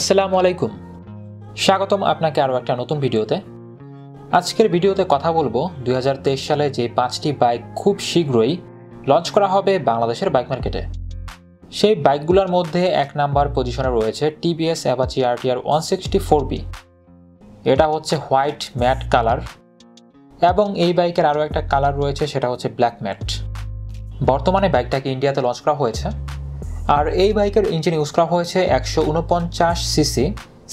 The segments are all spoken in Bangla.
আসসালামু আলাইকুম। স্বাগতম আপনাকে আরও একটা নতুন ভিডিওতে। আজকের ভিডিওতে কথা বলব দুই হাজার তেইশ সালে যে পাঁচটি বাইক খুব শীঘ্রই লঞ্চ করা হবে বাংলাদেশের বাইক মার্কেটে। সেই বাইকগুলোর মধ্যে এক নাম্বার পজিশনে রয়েছে TVS Apache RTR one sixty four V. এটা হচ্ছে হোয়াইট ম্যাট কালার এবং এই বাইকের আরও একটা কালার রয়েছে, সেটা হচ্ছে ব্ল্যাক ম্যাট। বর্তমানে বাইকটাকে ইন্ডিয়াতে লঞ্চ করা হয়েছে। আর এই বাইকের ইঞ্জিন ইউজ করা হয়েছে একশো উনপঞ্চাশ cc,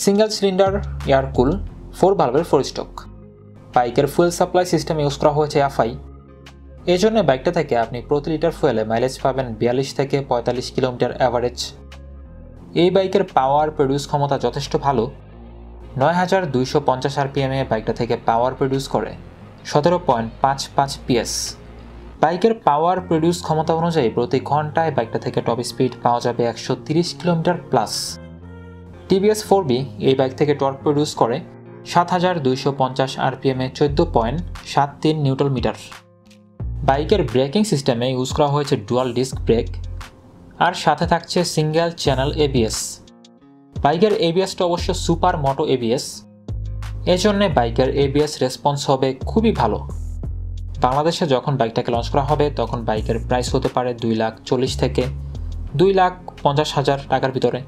single cylinder air cool four ভালভের four stroke বাইকের ফুয়েল সাপ্লাই সিস্টেম ইউজ করা হয়েছে এফআই। এই জন্য বাইকটা থেকে আপনি প্রতি লিটার ফুয়েলে মাইলেজ পাবেন বিয়াল্লিশ থেকে পঁয়তাল্লিশ কিলোমিটার অ্যাভারেজ এই বাইকের পাওয়ার প্রডিউস ক্ষমতা যথেষ্ট ভালো। নয় হাজার দুইশো পঞ্চাশ আরপিএমে বাইকটা থেকে পাওয়ার প্রডিউস করে। সতেরো পয়েন্ট পাঁচ পাঁচ পিএস বাইকের পাওয়ার প্রডিউস ক্ষমতা অনুযায়ী প্রতি ঘন্টায় বাইকটা থেকে টপ স্পিড পাওয়া যাবে একশো তিরিশ kilometre plus. TVS four V এই বাইক থেকে টর্ক প্রডিউস করে সাত হাজার দুইশো পঞ্চাশ আরপিএমে চোদ্দ পয়েন্ট সাত তিন নিউটন মিটার। বাইকের ব্রেকিং সিস্টেমে ইউজ করা হয়েছে ডুয়াল ডিস্ক ব্রেক আর সাথে থাকছে সিঙ্গেল চ্যানেল এবিএস। বাইকের এবিএসটা অবশ্য সুপার মোটো এবিএস। এজন্য বাইকের এবিএস রেসপন্স হবে খুবই ভালো। বাংলাদেশে যখন বাইকটাকে লঞ্চ করা হবে, তখন বাইকের প্রাইস হতে পারে দুই লাখ চল্লিশ থেকে দুই লাখ পঞ্চাশ হাজার টাকার ভিতরে।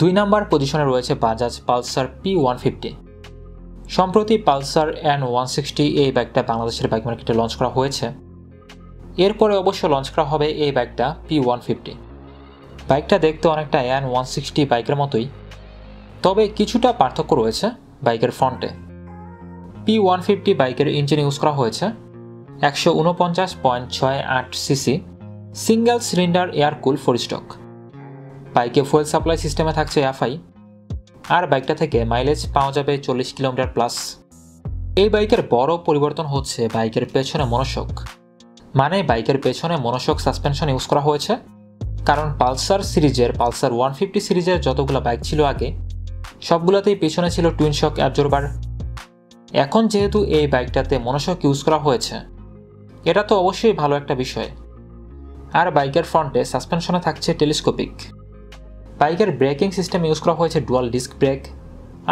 দুই নাম্বার পজিশনে রয়েছে Bajaj Pulsar P one fifty সম্প্রতি পালসার এন ওয়ান সিক্সটি এই বাইকটা বাংলাদেশের বাইক মার্কেটে লঞ্চ করা হয়েছে। এরপরে অবশ্য লঞ্চ করা হবে এই বাইকটা পি ওয়ান ফিফটি বাইকটা দেখতে অনেকটা এন ওয়ান সিক্সটি বাইকের মতোই। তবে কিছুটা পার্থক্য রয়েছে বাইকের ফ্রন্টে পি ওয়ান ফিফটি বাইকের ইঞ্জিন ইউজ করা হয়েছে। একশো উনপঞ্চাশ পয়েন্ট ছয় আট cc, single cylinder air cool four stroke. বাইকে ফুয়েল সাপ্লাই সিস্টেমে থাকছে এফআই, আর বাইকটা থেকে মাইলেজ পাওয়া যাবে চল্লিশ কিলোমিটার প্লাস। এই বাইকের বড় পরিবর্তন হচ্ছে বাইকের পেছনে মনোশক মানে বাইকের পেছনে মনোশক সাসপেনশন ইউজ করা হয়েছে, কারণ পালসার সিরিজের, পালসার ওয়ান ফিফটি সিরিজের যতগুলো বাইক ছিল আগে, সবগুলোতেই পেছনে ছিল টুইন শক অ্যাবজর্বার। এখন যেহেতু এই বাইকটাতে মনোশক ইউজ করা হয়েছে এটা তো অবশ্যই ভালো একটা বিষয়। আর বাইকের ফ্রন্টে সাসপেনশনে থাকছে টেলিস্কোপিক বাইকের ব্রেকিং সিস্টেম ইউজ করা হয়েছে ডুয়াল ডিস্ক ব্রেক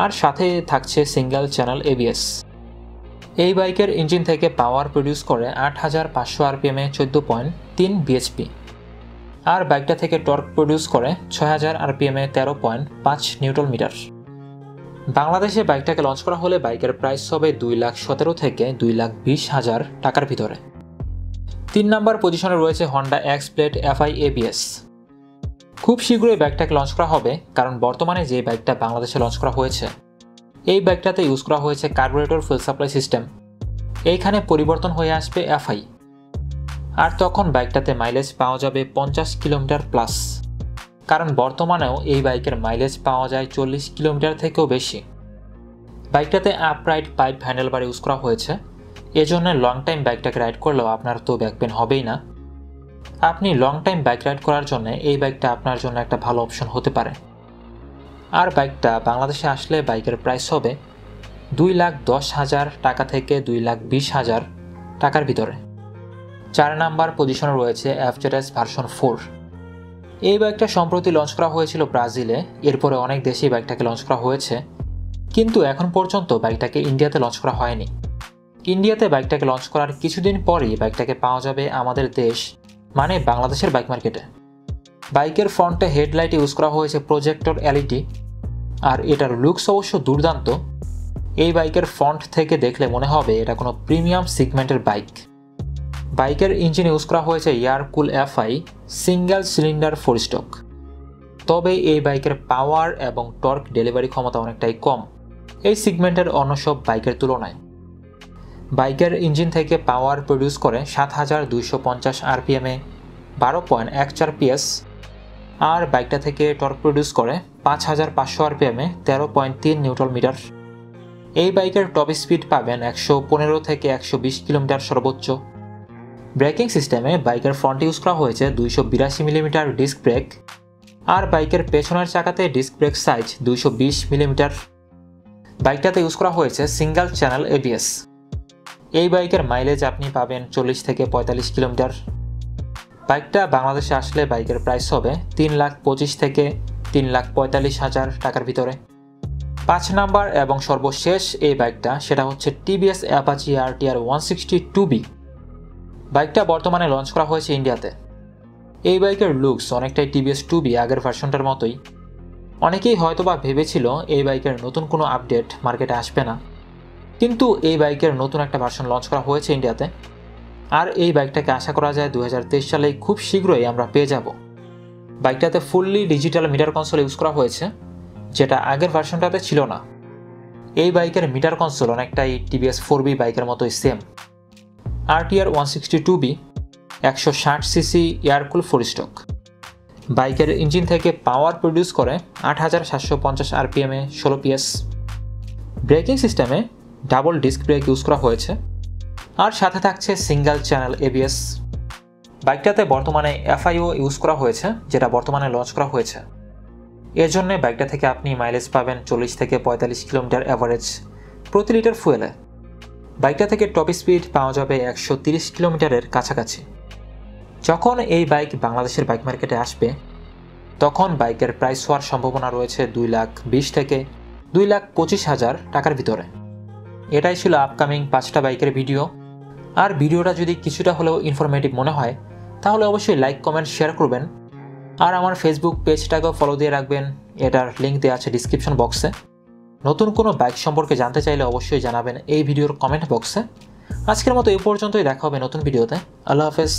আর সাথে থাকছে সিঙ্গেল চ্যানেল এবিএস এই বাইকের ইঞ্জিন থেকে পাওয়ার প্রডিউস করে আট হাজার পাঁচশো আরপিএমে চোদ্দ পয়েন্ট তিন বিএচপি আর বাইকটা থেকে টর্ক প্রডিউস করে ছয় হাজার আরপিএমে তেরো পয়েন্ট পাঁচ নিউটন মিটার। বাংলাদেশে বাইকটাকে লঞ্চ করা হলে বাইকের প্রাইস হবে দুই লাখ সতেরো থেকে দুই লাখ বিশ হাজার টাকার ভিতরে। তিন নম্বর পজিশনে রয়েছে Honda X blade FI ABS খুব শীঘ্রই বাইকটাকে লঞ্চ করা হবে, কারণ বর্তমানে যে বাইকটা বাংলাদেশে লঞ্চ করা হয়েছে, এই বাইকটাতে ইউজ করা হয়েছে কার্বোরেটর ফুল সাপ্লাই সিস্টেম এইখানে পরিবর্তন হয়ে আসবে এফআই আর তখন বাইকটাতে মাইলেজ পাওয়া যাবে পঞ্চাশ কিলোমিটার প্লাস কারণ বর্তমানেও এই বাইকের মাইলেজ পাওয়া যায় চল্লিশ কিলোমিটার থেকেও বেশি। বাইকটাতে আপরাইট পাইপ হ্যান্ডেলবার ইউজ করা হয়েছে। এজন্য লং টাইম বাইকটাকে রাইড করলেও আপনার তো ব্যাক পেন হবেই না। আপনি লং টাইম বাইক রাইড করার জন্য এই বাইকটা আপনার জন্য একটা ভালো অপশন হতে পারে। আর বাইকটা বাংলাদেশে আসলে বাইকের প্রাইস হবে দুই লাখ দশ হাজার টাকা থেকে দুই লাখ বিশ হাজার টাকার ভিতরে। চার নাম্বার পজিশনে রয়েছে এফজেডএস ভার্সন ফোর এই বাইকটা সম্প্রতি লঞ্চ করা হয়েছিল ব্রাজিলে, এরপরে অনেক দেশেই বাইকটাকে লঞ্চ করা হয়েছে। কিন্তু এখন পর্যন্ত বাইকটাকে ইন্ডিয়াতে লঞ্চ করা হয়নি। ইন্ডিয়াতে বাইকটাকে লঞ্চ করার কিছুদিন পরেই বাইকটাকে পাওয়া যাবে আমাদের দেশ মানে বাংলাদেশের বাইক মার্কেটে বাইকের ফ্রন্টে হেডলাইট ইউজ করা হয়েছে প্রজেক্টর এলইডি আর এটার লুকস অবশ্য দুর্দান্ত। এই বাইকের ফ্রন্ট থেকে দেখলে মনে হবে এটা কোনো প্রিমিয়াম সিগমেন্টের বাইক বাইকের ইঞ্জিন ইউজ করা হয়েছে air cool FI single cylinder four stroke তবে এই বাইকের পাওয়ার এবং টর্ক ডেলিভারি ক্ষমতা অনেকটাই কম। এই সিগমেন্টের অন্য সব বাইকের তুলনায়। বাইকের ইঞ্জিন থেকে পাওয়ার প্রডিউস করে সাত হাজার দুইশো পঞ্চাশ আরপিএমে বারো পয়েন্ট এক চার পিএস আর বাইকটা থেকে টর্ক প্রডিউস করে পাঁচ হাজার পাঁচশো আরপিএমে তেরো পয়েন্ট তিন নিউট্রাল মিটার। এই বাইকের টপ স্পিড পাবেন একশো পনেরো থেকে একশো বিশ কিলোমিটার সর্বোচ্চ। ব্রেকিং সিস্টেমে বাইকের ফ্রন্ট ইউজ করা হয়েছে দুইশো বিরাশি মিলিমিটার ডিস্ক ব্রেক আর বাইকের পেছনের চাকাতে ডিস্ক ব্রেক সাইজ দুইশো বিশ মিলিমিটার। বাইকটাতে ইউজ করা হয়েছে সিঙ্গেল চ্যানেল এবিএস এই বাইকের মাইলেজ আপনি পাবেন চল্লিশ থেকে পঁয়তাল্লিশ কিলোমিটার। বাইকটা বাংলাদেশে আসলে বাইকের প্রাইস হবে তিন লাখ পঁচিশ থেকে তিন লাখ পঁয়তাল্লিশ হাজার টাকার ভিতরে। পাঁচ নাম্বার এবং সর্বশেষ এই বাইকটা, সেটা হচ্ছে TVS Apache R TR one sixty two V বাইকটা বর্তমানে লঞ্চ করা হয়েছে ইন্ডিয়াতে। এই বাইকের লুকস অনেকটাই টিভিএস টু বি আগের ভার্সনটার মতোই। অনেকেই হয়তোবা ভেবেছিল এই বাইকের নতুন কোনো আপডেট মার্কেটে আসবে না। কিন্তু এই বাইকের নতুন একটা ভার্সন লঞ্চ করা হয়েছে ইন্ডিয়াতে আর এই বাইকটাকে আশা করা যায় দু হাজার তেইশ সালে খুব শীঘ্রই আমরা পেয়ে যাব। বাইকটাতে fully digital meter console use করা হয়েছে, যেটা আগের ভার্সনটাতে ছিল না। এই বাইকের মিটার কনসোল অনেকটাই টিভিএস ফোর বি বাইকের মতোই same R TR one sixty two V একশো ষাট cc air cool four stroke বাইকের ইঞ্জিন থেকে পাওয়ার প্রডিউস করে আট হাজার সাতশো পঞ্চাশ আরপিএমে ষোলো পিএস ব্রেকিং সিস্টেমে ডাবল ডিস্ক ব্রেক ইউজ করা হয়েছে। আর সাথে থাকছে সিঙ্গেল চ্যানেল এবিএস বাইকটাতে বর্তমানে এফআইও ইউজ করা হয়েছে, যেটা বর্তমানে লঞ্চ করা হয়েছে। এর জন্য বাইকটা থেকে আপনি মাইলেজ পাবেন চল্লিশ থেকে পঁয়তাল্লিশ কিলোমিটার অ্যাভারেজ প্রতি লিটার ফুয়েলে বাইকটা থেকে টপ স্পিড পাওয়া যাবে একশো তিরিশ কিলোমিটারের কাছাকাছি। যখন এই বাইক বাংলাদেশের বাইক মার্কেটে আসবে, তখন বাইকের প্রাইস হওয়ার সম্ভাবনা রয়েছে দুই লাখ বিশ থেকে দুই লাখ পঁচিশ হাজার টাকার ভিতরে। এটাই ছিল আপকামিং পাঁচটা বাইকের ভিডিও আর ভিডিওটা যদি কিছুটা হলেও ইনফরমেটিভ মনে হয়, তাহলে অবশ্যই লাইক কমেন্ট শেয়ার করবেন। আর আমার ফেসবুক পেজটাকেও ফলো দিয়ে রাখবেন। এটার লিঙ্ক দেওয়া আছে ডিসক্রিপশন বক্সে নতুন কোনো বাইক সম্পর্কে জানতে চাইলে অবশ্যই জানাবেন এই ভিডিওর কমেন্ট বক্সে আজকের মতো এই পর্যন্তই, দেখা হবে নতুন ভিডিওতে আল্লাহ হাফেজ।